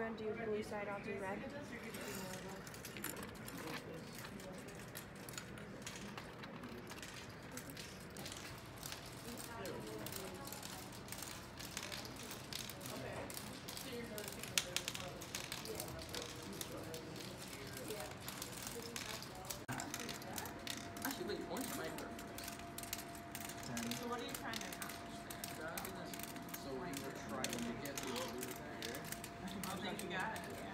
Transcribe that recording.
gonna do blue side, I'll do red. Actually, wait, orange might work. So what are you trying to accomplish it.